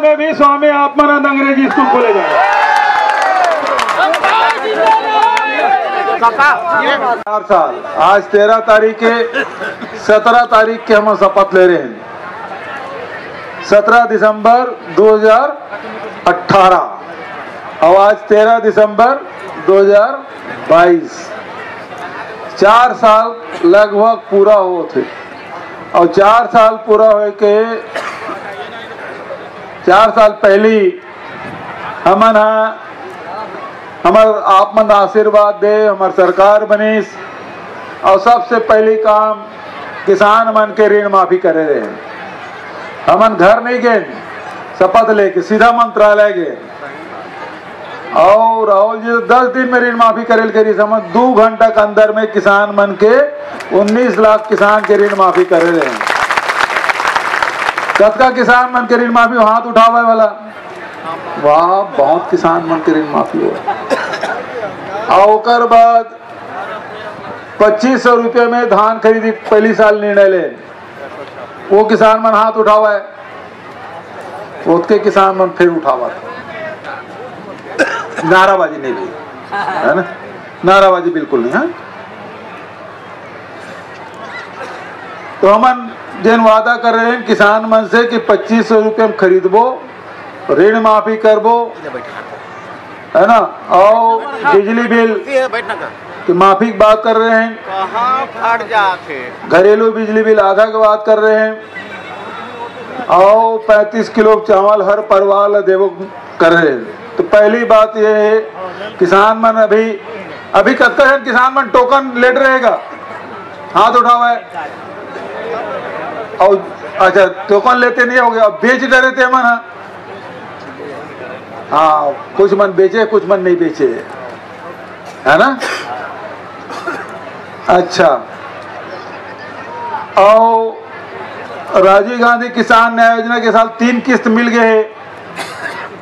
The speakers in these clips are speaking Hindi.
में भी स्वामी आत्मानंद अंग्रेज़ी स्कूल खोले जाए चार साल। आज तेरह तारीख के, सत्रह तारीख के हम शपथ ले रहे हैं। सत्रह दिसंबर 2018 और आज तेरह दिसंबर 2022 चार साल लगभग पूरा हो थे और चार साल पूरा हो के चार साल पहली हमन हा हमार आप मन आशीर्वाद दे हमार सरकार बनीस, और सबसे पहली काम किसान मन के ऋण माफ़ी करे रहे हमन घर नहीं गए, शपथ लेके सीधा मंत्रालय गए। और राहुल जी दस दिन में ऋण माफ़ी करेल करी समझ दो घंटा के अंदर में किसान मन के 19 लाख किसान के ऋण माफ़ी करे रहे कतका किसान मन के ऋण माफ़ी हाथ उठावे वाला। वाह, बहुत किसान मन के ऋण माफ़ी हुआ ओकर बाद पच्चीस सौ रुपये में धान खरीदी, पहली साल निर्णय ले। वो किसान मन हाथ उठावा। है उसके किसान मन फिर उठावा नाराबाजी नहीं भी है ना? नाराबाजी बिल्कुल नहीं, है? तो हमन जिन वादा कर रहे हैं किसान मन से कि पच्चीस सौ रुपये में खरीदबो, ऋण माफ़ी करबो, है ना? और बिजली बिल। की माफ़ी की बात कर रहे हैं। घरेलू बिजली बिल आधा की बात कर रहे हैं। और 35 किलो चावल हर परिवार ला देवो कर रहे हैं। तो पहली बात यह है, किसान मन अभी अभी कत्ता है, किसान मन टोकन लेट रहेगा। हाथ उठावा है। और अच्छा टोकन लेते नहीं हो गया बेच रहे थे मन हाँ। हाँ कुछ मन बेचे, कुछ मन नहीं बेचे। है ना? अच्छा। और राजीव गांधी किसान न्याय योजना के साथ तीन किस्त मिल गए है।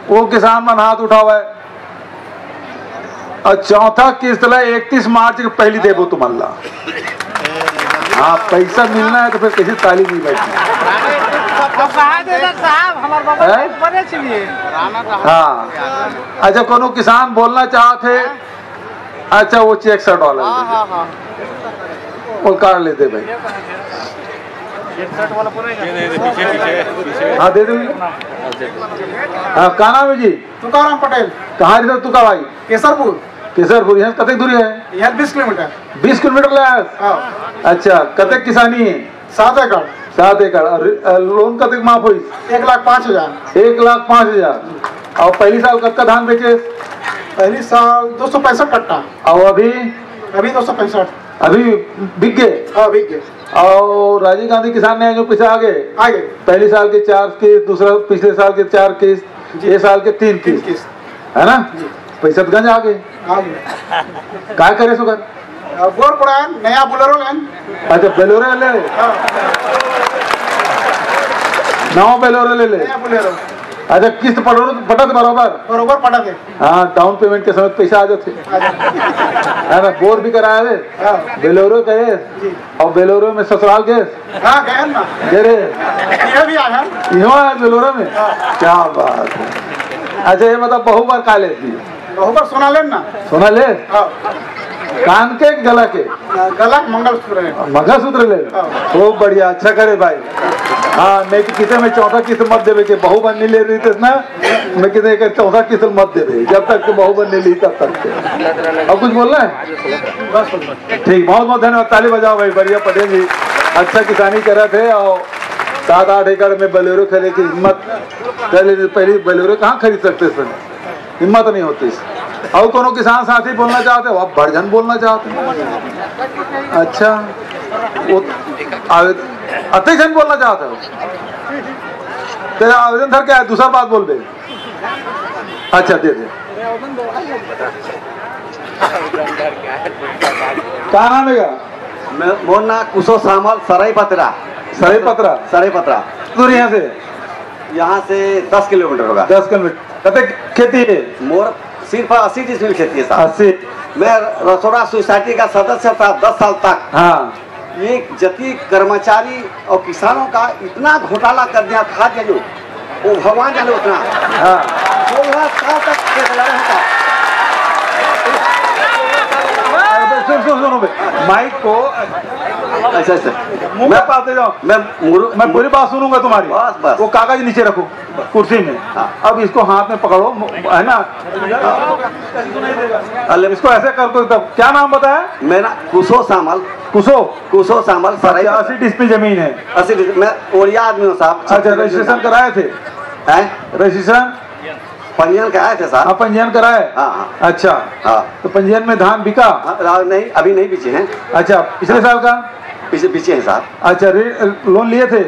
वो किसान मन हाथ उठावा। है और चौथा किस्त ला, इकतीस मार्च के पहली देबो तुम अल्लाह हाँ पैसा मिलना है तो फिर कैसे ताली नहीं बैठना? अब कहा देना साहब हमारे बाबा हैं? हाँ। अच्छा कोनो किसान बोलना चाहते अच्छा वो चेक सौ डॉलर हाँ हाँ। वो कार्ड ले दे भाई। हाँ दे दो हाँ का नाम है जी? तुकाराम पटेल। कहाँ रहता तू का भाई? केसरपुर। केसरपुर यहाँ कतक दूरी है? यहाँ बीस किलोमीटर। बीस किलोमीटर ले आए हाँ। अच्छा कतक किसानी है? सात एकड़। सात एकड़। और लोन कतक माफ़ हुई? एक लाख पाँच हज़ार। एक लाख पाँच हज़ार। और पहली साल कब का धान बेचे? पहली साल दो सौ पैंसठ कट्टा और अभी? अभी दो सौ पैंसठ। अभी बिक? गए हाँ बिक। गए और राजीव गांधी किसान ने जो पैसा आगे? आगे। पहली साल के चार किस्त दूसरा पिछले साल के चार किस्त ये साल के तीन किस्त। है ना? पैसा तो गंज आगे। आगे काय करे सुगर पड़ा है नया बुलेरो लेन अच्छा बेलोरे ले ले हाँ। नौ बेलोरे ले ले। नया बुलेरो। अच्छा किस्त पटो पटत बराबर? बरोबर पटा दे। हाँ डाउन पेमेंट के समय पैसा आ जाते। है ना बोर भी कराया हाँ। बेलोरो गए और बेलोरो में ससुराल गए हाँ। गए ना। दे रे ये भी आया यहाँ है बेलोरो में? क्या बात है। अच्छा ये मतलब बहु बार का लेती है बहुबर सुना लेन ना? सुना ले हाँ। कान के कि गला के गला मंगलसूत्र है। मंगलसूत्र ले। हाँ। खूब बढ़िया अच्छा करे भाई। हाँ नहीं तो किसी में चौथा किस्त मत देवे के बहु बनने ले रही थे ना? मैं किसी एक चौथा किस्त मत देवे जब तक के बहु बनने ली तब तक के। और कुछ बोलना है? ठीक बहुत बहुत धन्यवाद। ताली बजाओ भाई बढ़िया पटेल जी। अच्छा किसानी कर रहे थे और सात आठ एकड़ में बलेरो खरीदने की हिम्मत। पहले पहले बलेरो कहाँ खरीद सकते थे? हिम्मत नहीं होती और कोनो किसान साथी बोलना चाहते हो आप भरजन बोलना चाहते हो। अच्छा वो आवेदन अति जन बोलना चाहते हो? तेरा आवेदन सर क्या है? दूसरा बात बोल बे अच्छा दे दे। क्या नाम है मैं- मोर ना कुशो सामल सराई पतरा सही पत्रा सराई पतरा दूर यहाँ से? यहाँ से दस किलोमीटर होगा। दस किलोमीटर। कते खेती है? मोर सिर्फ़ अस्सी डिसमिल खेती है साहब। अस्सी। मैं रसोड़ा सोसाइटी का सदस्य था दस साल तक। हाँ। ये जति कर्मचारी और किसानों का इतना घोटाला कर दिया खाद्य जो वो भगवान जाने उतना। हाँ। सोलह साल तक अरे सुन सुन सुनो। माइक को ऐसे ऐसे मुँह में पाते जाओ। मैं मैं पूरी बात सुनूँगा तुम्हारी। बस, बस। वो कागज़ नीचे रखो कुर्सी में। हाँ। अब इसको हाथ में पकड़ो है ना? अल्ले इसको ऐसे कर दो तब क्या नाम बताया? मेरा कुशो सामल कुशो कुशो सामल सराय अच्छा अस्सी डिस्पी ज़मीन है। अस्सी मैं ओरिया आदमी हूँ साहब। अच्छा रजिस्ट्रेशन कराए थे? है? रजिस्ट्रेशन? पंजीयन कराए थे साहब। हाँ पंजीयन कराए? हाँ हाँ। अच्छा। हाँ। तो पंजीयन में धान बिका? हाँ, नहीं अभी नहीं पीछे हैं। अच्छा पिछले साल का? पीछे पीछे हैं साहब। अच्छा लोन लिए थे?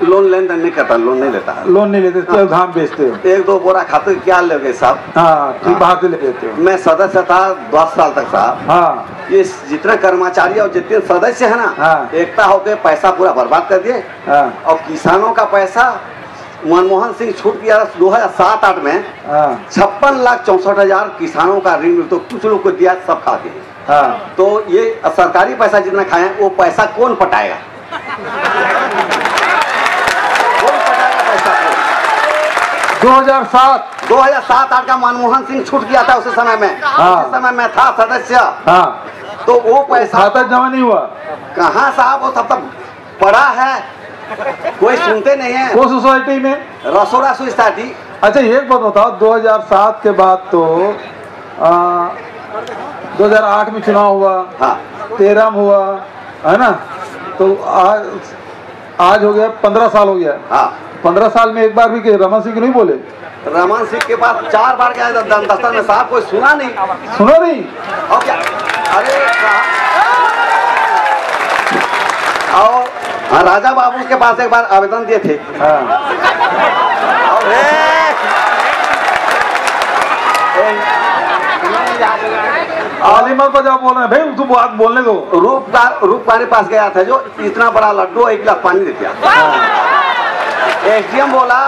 लोन लेन देन नहीं करता लोन नहीं लेता। लोन नहीं लेते केवल धान बेचते हो। एक दो बोरा खाते क्या लोगे साहब? हाँ ठीक हाँ। बाहर ले लेते हो। मैं सदस्य था दस साल तक साहब। हाँ। ये जितने कर्मचारी और जितने सदस्य है ना हाँ। एकता होके पैसा पूरा बर्बाद कर दिए। हाँ। और किसानों का पैसा मनमोहन सिंह छूट दिया दो हज़ार सात आठ में। हाँ। छप्पन लाख चौसठ हज़ार किसानों का ऋण तो कुछ लोग को दिया सब खा गए हाँ तो ये सरकारी पैसा जितना खाए वो पैसा कौन पटाएगा? कौन पटाएगा पैसा? को? 2007 2007 आठ का मनमोहन सिंह छूट गया था उस समय में। हाँ। उस समय मैं था सदस्य। हाँ। तो वो पैसा खाता जमा नहीं हुआ? कहाँ साहब वो सब तक पड़ा है। कोई सुनते नहीं है। वो सोसाइटी में? रसोड़ा सोसाइटी। अच्छा एक बात बताओ 2007 के बाद तो आ, 2008 में चुनाव हुआ हाँ। तेरह में हुआ है ना? तो आज आज हो गया पंद्रह साल हो गया। हाँ। पंद्रह साल में एक बार भी रमन सिंह नहीं बोले? रमन सिंह के पास चार बार गया दफ्तर में साहब कोई सुना नहीं। सुनो नहीं? और क्या? अरे और हाँ, राजा बाबू के पास एक बार आवेदन दिए थे। हाँ और आलिमत पर जाओ बोल रहे हैं भाई तू बात बोलने दो। रूपकार रूपकार के पास गया था जो इतना बड़ा लड्डू एक गिलास पानी दे दिया। एसडीएम बोला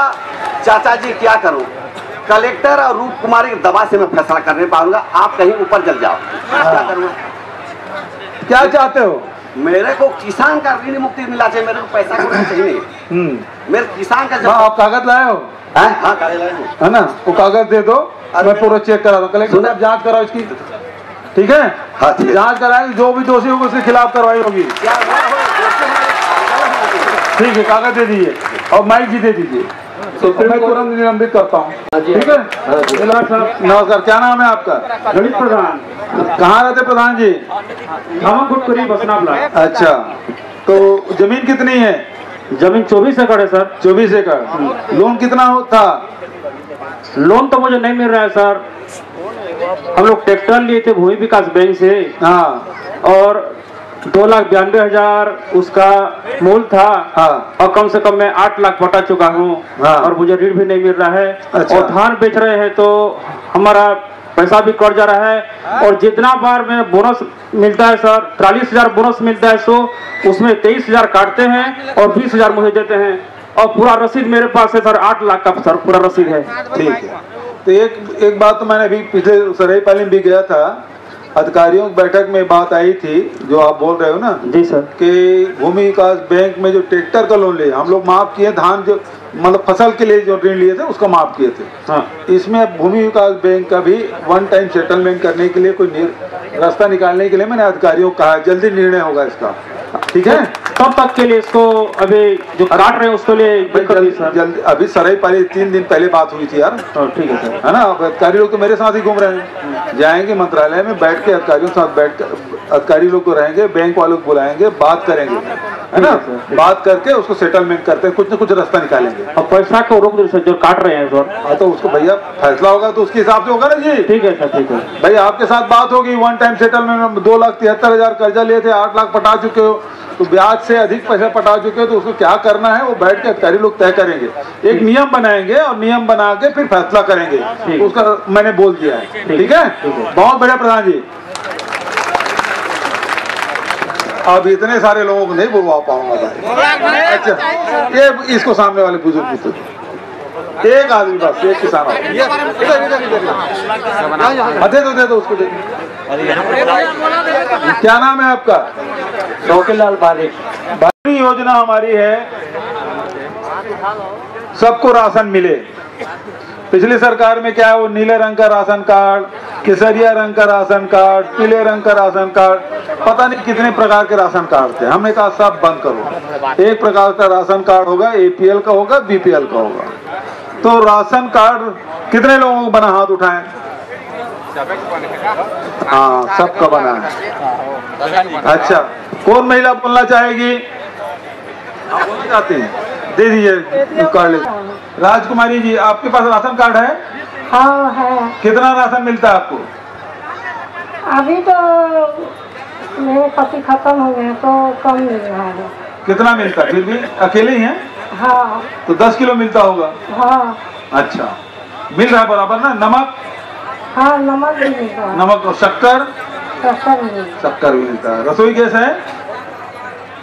चाचा जी क्या करूँ? कलेक्टर और रूप कुमार की दवा से मैं फैसला कर नहीं पाऊँगा। आप कहीं ऊपर जल जाओ। क्या करूँगा क्या चाहते हो? मेरे को किसान का ऋण मुक्ति मिला चाहिए। मेरे को पैसा को चाहिए नहीं। हम्म। मेरे किसान का हाँ, जब आप कागज़ लाए हो? हैं? हाँ कार्यालय में है। ना? वो कागज़ दे दो। मैं पूरा चेक करा दूँ। कलेक्टर। साहब जाँच कराओ इसकी। ठीक है? हाँ जाँच कराएँगे जो भी दोषी होगा उसके खिलाफ कार्रवाई होगी। हो? ठीक है कागज़ दे दीजिए और माइक भी दे दीजिए। तो मैं तुरंत निलंबित करता हूँ। ठीक है? नमस्कार क्या नाम है आपका? गणित प्रधान। कहाँ रहते प्रधान जी? हम बसना ब्लॉक अच्छा तो ज़मीन कितनी है? ज़मीन 24 एकड़ है सर। चौबीस एकड़। लोन कितना था? लोन तो मुझे नहीं मिल रहा है सर। हम लोग ट्रैक्टर लिए थे भूमि विकास बैंक से। हाँ। और दो लाख बयानवे हज़ार उसका मूल था। हाँ। और कम से कम मैं आठ लाख पटा चुका हूँ। हाँ। और मुझे ऋण भी नहीं मिल रहा है। अच्छा। और धान बेच रहे हैं तो हमारा पैसा भी कट जा रहा है। और जितना बार में बोनस मिलता है सर चालीस हज़ार बोनस मिलता है सो उसमें तेईस हज़ार काटते हैं और बीस हज़ार मुझे देते हैं। और पूरा रसीद मेरे पास है सर आठ लाख का सर पूरा रसीद है। ठीक है। तो एक एक बात तो मैंने अभी पिछले सराई पाली में भी गया था। अधिकारियों की बैठक में बात आई थी जो आप बोल रहे हो ना जी सर। कि भूमि विकास बैंक में जो ट्रैक्टर का लोन लिए हम लोग माफ़ किए धान जो मतलब फ़सल के लिए जो ऋण लिए थे उसका माफ़ किए थे। हाँ। इसमें भूमि विकास बैंक का भी वन टाइम सेटलमेंट करने के लिए कोई रास्ता निकालने के लिए मैंने अधिकारियों को कहा जल्दी निर्णय होगा इसका। ठीक है? तब तक के लिए इसको अभी जो काट रहे हैं उसके लिए जल्दी सर। ही अभी सराई पाली तीन दिन पहले बात हुई थी यार। हाँ, ठीक है सर। है ना? अधिकारी लोग तो मेरे साथ ही घूम रहे हैं। जाएँगे मंत्रालय में बैठ के अधिकारियों के साथ बैठ अधिकारी लोग तो रहेंगे बैंक वालों को बुलाएँगे बात करेंगे। है ना। बात करके उसको सेटलमेंट करते हैं कुछ ना कुछ रास्ता निकालेंगे। और पैसा को रोक दो सर जो काट रहे हैं सर हाँ तो उसको भैया फैसला होगा तो उसके हिसाब से होगा ना जी। ठीक है सर ठीक है। भाई आपके साथ बात होगी वन टाइम सेटलमेंट में दो लाख तिहत्तर हज़ार कर्जा लिए थे आठ लाख पटा चुके हो। तो ब्याज से अधिक पैसा पटा चुके हो तो उसको क्या करना है? वो बैठ के अधिकारी लोग तय करेंगे। एक नियम बनाएँगे और नियम बना के फिर फैसला करेंगे। उसका मैंने बोल दिया है? ठीक है। बहुत बढ़िया प्रधान जी। अब इतने सारे लोगों को नहीं बुलवा पाऊँगा अच्छा ये इसको सामने वाले बुज़ुर्ग को दो। एक आदमी बस एक किसान। हाँ, दे दो दे दो उसको दे क्या नाम है आपका? शौकीलाल बारिक भारी योजना हमारी है सबको राशन मिले। पिछली सरकार में क्या है? वो नीले रंग का राशन कार्ड, केसरिया रंग का राशन कार्ड, पीले रंग का राशन कार्ड, पता नहीं कितने प्रकार के राशन कार्ड थे। हमने कहा, सब बंद करो। एक प्रकार का राशन कार्ड होगा एपीएल का होगा बीपीएल का होगा। तो राशन कार्ड कितने लोगों को बना हाथ उठाए? हाँ सबका बना है। अच्छा कौन महिला बोलना चाहेगी? दे दीजिए कार्ड राजकुमारी जी आपके पास राशन कार्ड है? हाँ है। कितना राशन मिलता है आपको? अभी तो मेरे पति खत्म हो गए तो कम मिल रहा है। कितना मिलता फिर भी अकेले ही हैं? हाँ। तो दस किलो मिलता होगा? हाँ। अच्छा। मिल रहा है बराबर ना? नमक? हाँ नमक भी मिलता है। नमक और शक्कर? शक्कर भी मिलता शक्कर भी मिलता है। रसोई गैस है?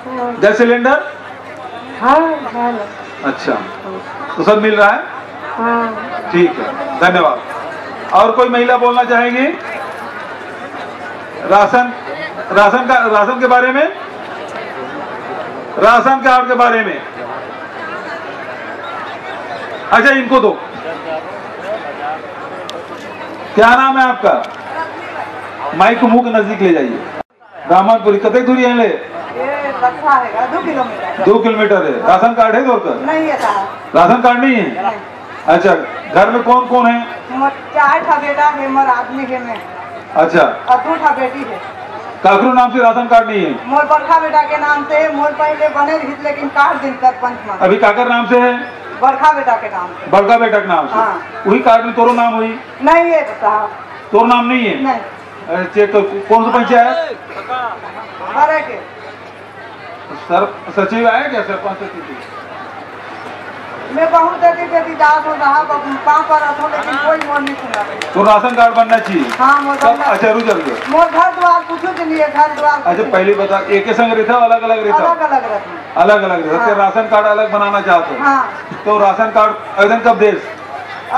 है। Gas cylinder? हाँ है। अच्छा। तो सब मिल रहा है? हाँ। ठीक है। धन्यवाद। और कोई महिला बोलना चाहेगी? राशन? राशन का राशन के बारे में? राशन कार्ड के बारे में। अच्छा इनको दो। क्या नाम है आपका? माइक मुँह के नज़दीक ले जाइए। रामनपुरी कतक दूरी है? ले दो किलोमीटर। दो किलोमीटर है। राशन कार्ड है तौर नहीं है राशन कार्ड नहीं है? अच्छा घर में कौन कौन है? चार ठा बेटा है मोर आदमी है मैं। अच्छा। और दो ठा बेटी है। काकरू नाम से राशन कार्ड नहीं है? मोर बड़का बेटा के नाम से मोर पहले बने रही लेकिन काट दिन सरपंच में अभी काकर नाम से है? बड़का बेटा के नाम से। बड़का बेटा के नाम से? हाँ। वही कार्ड में तोरो नाम हुई? नहीं है साहब तोरो नाम नहीं है? नहीं। चेक कौन सा पंचायत? सर सचिव आया क्या सरपंच सचिव मैं बहुत देती देती दास हो अब पाँव पर रखो लेकिन कोई मोर नहीं सुना। तो राशन कार्ड बनना चाहिए? हाँ मोर अच्छा रुक जाओ मोर घर द्वार पूछो के लिए घर द्वार अच्छा पहले बता एक ही संग रहता अलग अलग अलग रहता अलग रखना अलग अलग रहता हाँ। तो राशन कार्ड अलग बनाना चाहते हो? हाँ। तो राशन कार्ड आवेदन कब देश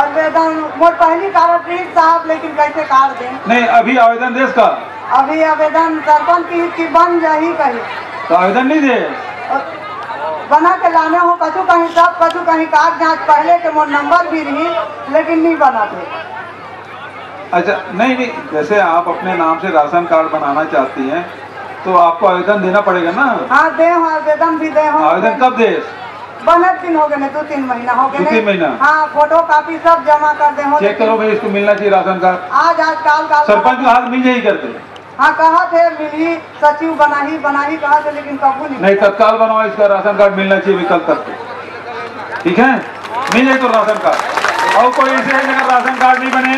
और वेदन मोर पहली कारत रही साहब लेकिन कैसे कार दें? नहीं अभी आवेदन देश का अभी आवेदन सरपंच की की बन जाही कही। तो आवेदन नहीं दे? बना के लाने हो कछु कहीं सब कछु कहीं काग जाँच पहले के मोर नंबर भी रही लेकिन नहीं बना थे अच्छा नहीं नहीं जैसे आप अपने नाम से राशन कार्ड बनाना चाहती हैं तो आपको आवेदन देना पड़ेगा ना? हाँ दे हो आवेदन भी दे हो। आवेदन कब दे? बनत दिन हो गए दो तीन महीना हो गए तीन महीना? हाँ फ़ोटो कॉपी सब जमा कर दे चेक करो भाई इसको मिलना चाहिए राशन कार्ड। आज आज काल काल सरपंच का हाथ मिल जाही करते हाँ कहा थे? मिली सचिव बनाही बनाही कहा थे लेकिन कबू नहीं नहीं तत्काल बनवाओ इसका राशन कार्ड मिलना चाहिए विकल्प तक ठीक है? मिल तो राशन कार्ड। और कोई ऐसे है जिनका राशन कार्ड नहीं बने।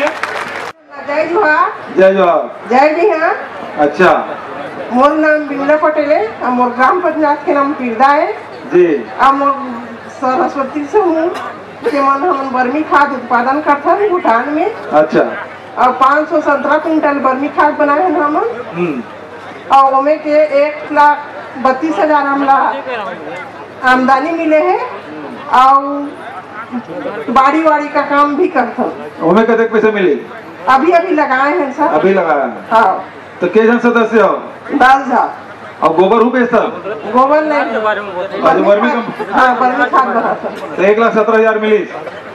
जय जोहार। जय जवाब जय जी हाँ। अच्छा। मोर नाम बिमला पटेल है मोर ग्राम पंचायत के नाम पिरदा है। जी। और मोर सरस्वती से हूँ। मन हम वर्मी खाद उत्पादन करते हैं भूटान में। अच्छा। और 500 सत्रह कुंटल बर्मी खाद बनाए हैं हम। हम्म। और उमे के एक लाख बत्तीस हज़ार हमला आमदनी मिले है। और बाड़ी वाड़ी का काम भी करते हैं। हमें कतक पैसे मिले? अभी अभी लगाए हैं सर। अभी लगाया है। हाँ। तो कैसे सदस्य हो दस हज़ार। और गोबर हूँ बेचता गोबर नहीं। अच्छा वर्मी हाँ तो एक लाख सत्रह हज़ार मिली।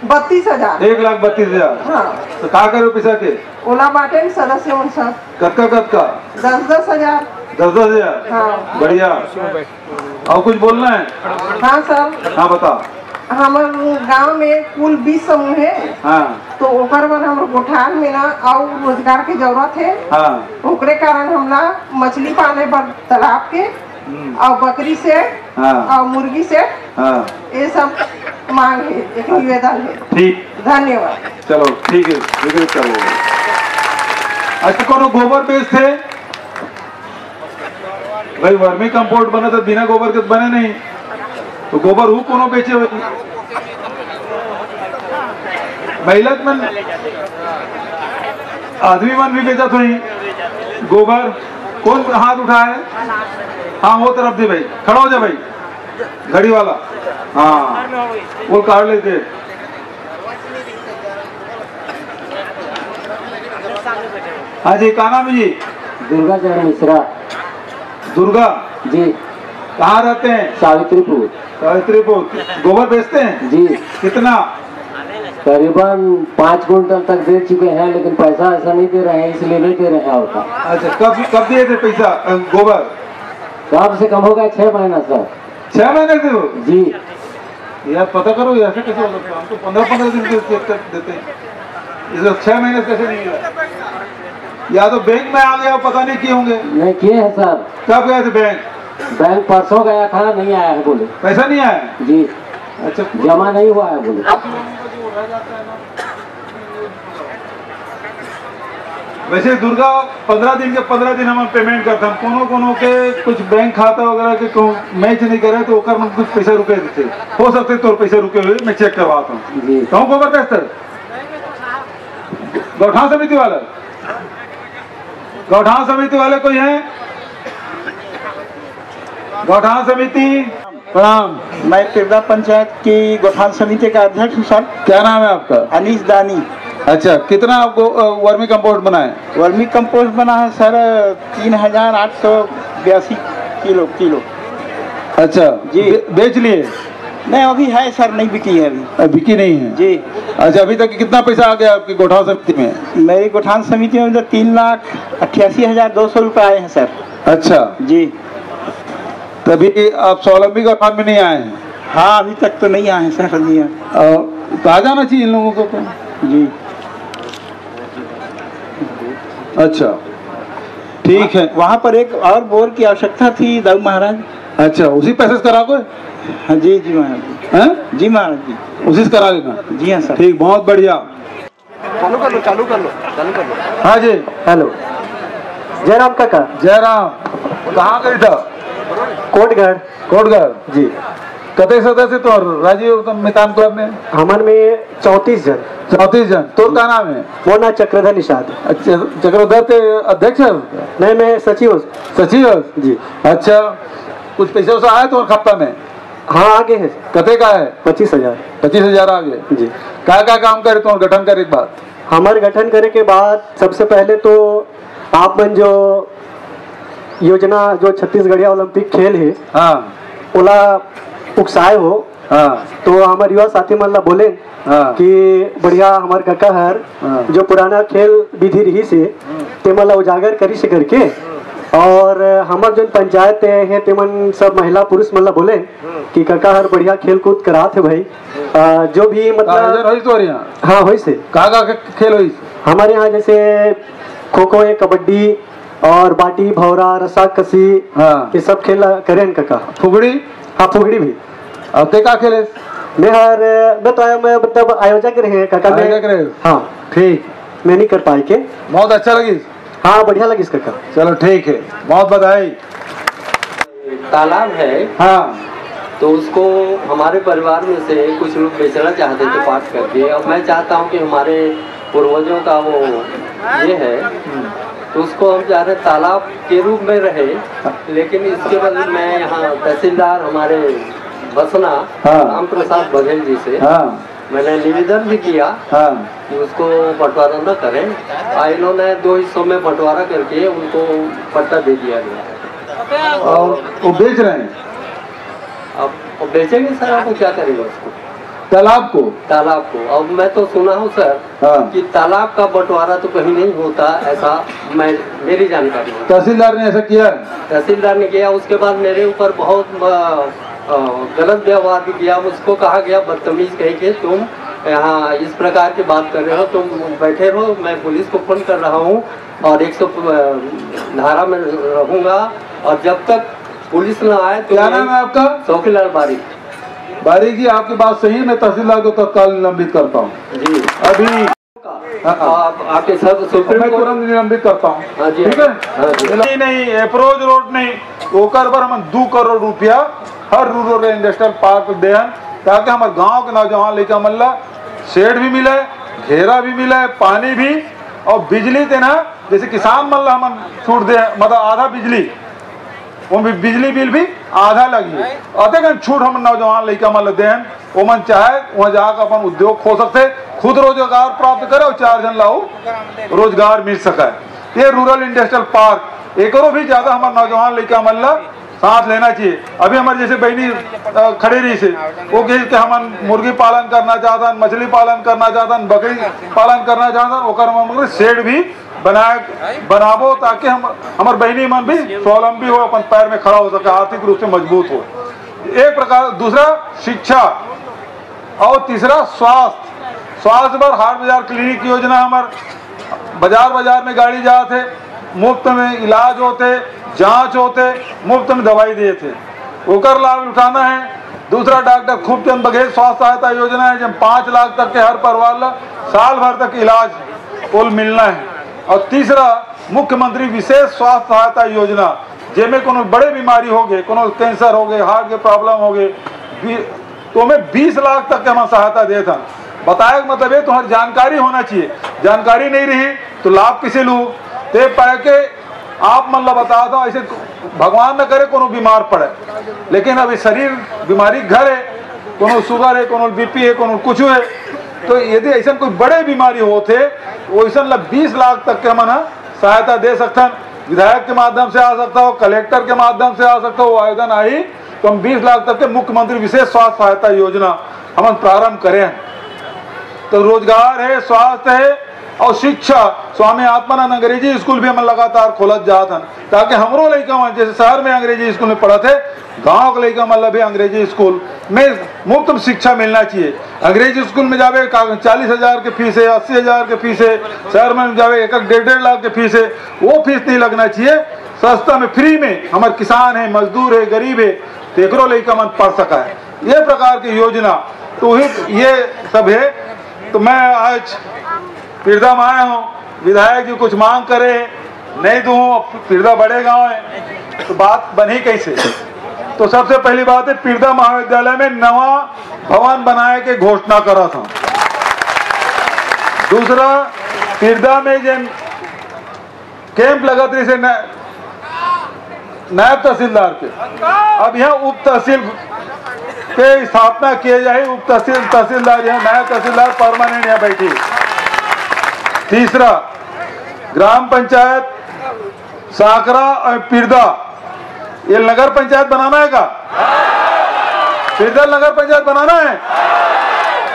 बत्तीस हज़ार। एक लाख बत्तीस हज़ार। हाँ। तो का करो पैसा के? ओला बाटे सदस्य कतका कतका दस दस हज़ार। दस दस हज़ार? हाँ। बढ़िया। और कुछ बोलना है? हाँ सर। हाँ बता। हमार गाँव में कुल बीस समूह है। हाँ। तो ओकर बर हमर गोठान में ना और रोज़गार की ज़रूरत है। हाँ। ओकरे कारण हमला मछली पाले बर तालाब के और बकरी से हाँ। और मुर्गी से हाँ। ये सब मांग है एक निवेदन है। ठीक। धन्यवाद। चलो ठीक है। करो अच्छा कोनो गोबर बेच थे? भाई वर्मी कंपोस्ट बने तो बिना गोबर के तो बने नहीं। तो गोबर हु कोनो बेचे महिला मन? आदमी मन भी बेचा ही गोबर कौन हाथ उठाए? हाँ वो तरफ़ दे भाई। खड़ा हो जा भाई। घड़ी वाला। हाँ। वो काट लेते। हाँ जी कहा नाम जी? दुर्गा चरण मिश्रा। दुर्गा? जी। कहाँ रहते हैं? सावित्रीपुर। सावित्रीपुर। गोबर बेचते हैं? जी। कितना? करीबन पाँच क्विंटल तक दे चुके हैं लेकिन पैसा ऐसा नहीं दे रहे हैं इसलिए नहीं दे रहे हैं होता अच्छा कब कब दिए थे पैसा गोबर? कम से कम हो गया छह महीना सर। छह महीने से हो? जी। यार पता करो ऐसे कैसे हो सकता है हम तो पंद्रह पंद्रह दिन के देते हैं। इसे छह महीने कैसे नहीं हुआ या तो बैंक में आ गया हो, पता नहीं किए होंगे। नहीं किए हैं सर। कब गए थे बैंक? बैंक परसों गया था नहीं आया है बोले। पैसा नहीं आया? जी। अच्छा। जमा नहीं हुआ है बोले। वैसे दुर्गा पंद्रह दिन के पंद्रह दिन हम पेमेंट करते हैं। कोनो कोनो के कुछ बैंक खाता वगैरह के को- मैच नहीं करे तो ओकर में कुछ पैसे रुके देते। हो सकते तो पैसे रुके हुए मैं चेक करवाता हूँ। जी। कहूँ गोबर बेचते गौठान समिति वाले। गौठान समिति वाले कोई हैं? गौठान समिति प्रणाम मैं तिरदा पंचायत की गोठान समिति का अध्यक्ष हूँ सर। क्या नाम है आपका? अनीस दानी। अच्छा कितना आपको वर्मी कंपोस्ट बनाए वर्मी कंपोस्ट बना है सर तीन हज़ार आठ सौ बयासी किलो किलो। अच्छा जी। बे, बेच लिए? नहीं अभी है सर नहीं बिकी है अभी। बिकी नहीं है? जी। अच्छा अभी तक कितना पैसा आ गया आपकी गोठान समिति में? मेरी गोठान समिति में तीन लाख अट्ठासी हज़ार दो सौ रुपये आए हैं सर। अच्छा। जी। तभी आप स्वावलंबी गौठान में नहीं आए हैं? हाँ अभी तक तो नहीं आए हैं सर अभी और कहा जाना चाहिए इन लोगों को तो? जी। अच्छा। ठीक है। वहाँ पर एक और बोर की आवश्यकता थी दाऊ महाराज। अच्छा उसी पैसे से करा कोई? हाँ जी जी महाराज जी। हैं? जी महाराज जी। उसी से करा लेना? जी हाँ सर। ठीक बहुत बढ़िया। चालू कर लो चालू कर लो चालू कर लो हाँ जी। हेलो। जयराम काका। जयराम कहाँ गई था कोटगढ़ कोटगढ़ जी। कते सदस्य तो राजीव मितान क्लब में? हमारे में चौंतीस जन। चौतीस जन। तो क्या नाम है? मोना चक्रधर निषाद। अच्छा चक्रवर्ती अध्यक्ष नहीं मैं सचिव सचिव जी। अच्छा कुछ पैसे वैसा आए तो खप्ता में? हाँ आगे है। कते का है? पच्चीस हज़ार। पच्चीस हज़ार आगे। जी। क्या क्या काम करे तो गठन करे एक बात हमारे गठन करे के बाद सबसे पहले तो आप मन जो योजना जो छत्तीसगढ़िया ओलंपिक खेल है हाँ। ओला उकसाए हो हाँ। तो हमारे युवा साथी मन ला बोले हाँ। कि बढ़िया हमार काका हर। जो पुराना खेल विधि रही से ते मन ला उजागर करी से करके और हमार जो पंचायत है ते मन सब महिला पुरुष मन ला बोले कि काका हर बढ़िया खेल कूद करा थे भाई। आ, जो भी मतलब तो हाँ वही से। कहाँ खेल हुई हमारे यहाँ जैसे खो खो है कबड्डी और बाटी भौरा रसा कसी हाँ। ये सब खेल करे काका। फुगड़ी? हाँ फुगड़ी भी। अब ते का खेले? मैं हर मैं तो मैं मतलब आयोजक रहे हैं काका मैं आयोजक रहे हाँ? ठीक। मैं नहीं कर पाई के। बहुत अच्छा लगी? हाँ बढ़िया लगी काका। चलो ठीक है। बहुत बधाई। तालाब है। हाँ। तो उसको हमारे परिवार में से कुछ लोग बेचना चाहते थे पाठ करके और मैं चाहता हूँ कि हमारे पूर्वजों का वो ये है। तो उसको हम चाह रहे तालाब के रूप में रहे लेकिन इसके बदले मैं यहाँ तहसीलदार हमारे बसना हाँ। राम प्रसाद बघेल जी से हाँ। मैंने निवेदन भी किया हाँ। कि उसको बंटवारा न करें। और इन्होंने दो हिस्सों में बंटवारा करके उनको पट्टा दे दिया गया। और वो बेच रहे हैं? अब अब बेचेंगे सर आपको क्या करेंगे उसको? तालाब को? तालाब को। अब मैं तो सुना हूँ सर हाँ। कि तालाब का बंटवारा तो कहीं नहीं होता ऐसा मैं मेरी जानकारी तहसीलदार ने ऐसा किया? तहसीलदार ने किया उसके बाद मेरे ऊपर बहुत गलत व्यवहार भी किया। मुझको कहा गया बदतमीज कह के तुम यहाँ इस प्रकार की बात कर रहे हो तुम बैठे रहो मैं पुलिस को फ़ोन कर रहा हूँ और एक सौ धारा में रहूँगा। और जब तक पुलिस न आए तो क्या नाम है आपका? शौकीलाल बारी बारी जी आपकी बात सही है मैं तहसीलदार को तत्काल निलंबित करता हूँ। जी। अभी आप आपके सब सुप्रीम मैं तुरंत निलंबित करता हूँ। हाँ ठीक है? हाँ नहीं नहीं अप्रोच रोड नहीं। ओकर पर हम दो करोड़ रुपया हर रूरल इंडस्ट्रियल पार्क देहन ताकि हमारे गाँव के नौजवान लड़का मन ला शेड भी मिले घेरा भी मिले पानी भी और बिजली देना जैसे किसान मल्ला हम छूट दे मतलब आधा बिजली। भी बिजली बिल भी आधा लगी। अते कन छूट हम नौजवान लड़का मन वो मन चाहे वहाँ जाकर अपन उद्योग खो सकते खुद रोज़गार प्राप्त करे और चार जन लाओ रोज़गार मिल सके। ये रूरल इंडस्ट्रियल पार्क एक भी ज़्यादा हमारे नौजवान लड़का मन ला सांस लेना चाहिए। अभी हमारे जैसे बहनी खड़े रही से, वो कहे कि हम मुर्गी पालन करना चाहता मछली पालन करना चाहता बकरी पालन करना चाहता ओकर शेड भी बना बनाबो ताकि हम, हमार बहनी मन भी स्वावलंबी हो, अपन पैर में खड़ा हो सके, आर्थिक रूप से मज़बूत हो। एक प्रकार, दूसरा, शिक्षा, और तीसरा, स्वास्थ्य। स्वास्थ्य पर हाट बाज़ार, क्लिनिक योजना हमार बाज़ार बाज़ार में गाड़ी जाते मुफ़्त में इलाज होते, जाँच होते, मुफ़्त में दवाई दिए थे। ओकर लाभ उठाना है। दूसरा डॉक्टर खूबचंद बघेल स्वास्थ्य सहायता योजना है जब पाँच लाख तक के हर परिवार साल भर तक इलाज, कुल मिलना है। और तीसरा, मुख्यमंत्री विशेष स्वास्थ्य सहायता योजना जेमें को बड़े बीमारी हो गए कोनो कैंसर हो गए हार्ट के प्रॉब्लम हो गए तो हमें 20 लाख तक के हम सहायता दे था। बताया कि मतलब ये तुम्हारी जानकारी होना चाहिए। जानकारी नहीं रही तो लाभ किसे लू? ते पाए के आप मतलब बता दो, ऐसे भगवान न करे कोनो बीमार पड़े। लेकिन अभी शरीर बीमारी घर है, कोनो शुगर है, कोनो बीपी है, कोनो कुछ है तो यदि ऐसा कोई बड़े बीमारी होते वैसा ला बीस लाख तक के मना सहायता दे सकते विधायक के माध्यम से आ सकता हो, कलेक्टर के माध्यम से आ सकता हो आवेदन आई तो हम 20 लाख तक के मुख्यमंत्री विशेष स्वास्थ्य सहायता योजना हम प्रारंभ करें। तो रोज़गार है, स्वास्थ्य है और शिक्षा, स्वामी आत्मानंद अंग्रेज़ी स्कूल भी हम लगातार खोलत जात हन ताकि हमरो लड़का जैसे शहर में अंग्रेज़ी स्कूल में पढ़ा थे, गाँव के लड़का मतलब भी अंग्रेज़ी स्कूल में मुफ़्त शिक्षा मिलना चाहिए। अंग्रेज़ी स्कूल में जावे चालीस हज़ार के फ़ीस है, अस्सी हज़ार के फ़ीस है, शहर में जावे एक एक डेढ़ डेढ़ लाख के फ़ीस है, वो फ़ीस नहीं लगना चाहिए। सस्ता में फ्री में हमारे किसान है, मजदूर है, गरीब है तो एकरो लड़का मन पढ़ सका है। ये प्रकार की योजना तो ही ये सब है। तो मैं आज पिरदा में आया हूँ। विधायक जी कुछ मांग करे, नहीं दूँ पिरदा बड़े गाँव है तो बात बनी कैसे? तो सबसे पहली बात है पिरदा महाविद्यालय में नवा भवन बनाए के घोषणा करा था। दूसरा पिरदा में जन कैंप लगा न- नायब तहसीलदार के। अब यहाँ उप तहसील के स्थापना किए जाए, उप तहसील तहसीलदार यहाँ नायब तहसीलदार परमानेंट यहाँ बैठी। तीसरा, ग्राम पंचायत साकरा और पिरदा। ये नगर पंचायत बनाना है का? पिरदा नगर पंचायत बनाना है?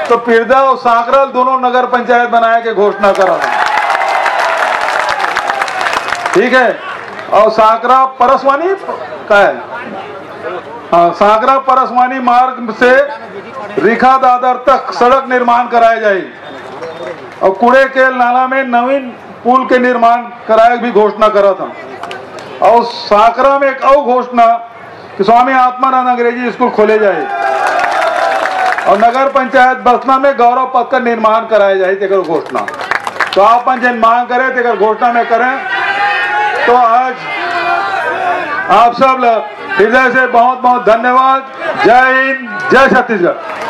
तो पिरदा और साकरा दोनों नगर पंचायत बनाए के घोषणा करा ठीक है? और साकरा परसवानी का है? हाँ साकरा परसवानी मार्ग से रिखा दादर तक सड़क निर्माण कराया जाए और कूड़े के नाला में नवीन पुल के निर्माण कराए भी घोषणा करा था। और साकरा में एक और घोषणा कि स्वामी आत्मानंद अंग्रेज़ी स्कूल खोले जाए। और नगर पंचायत बसना में गौरव पथ का निर्माण कराया जाए तेकर घोषणा। तो आप जन मांग करें, तेकर घोषणा में करें। तो आज आप सब हृदय से बहुत बहुत धन्यवाद। जय हिंद, जय छत्तीसगढ़।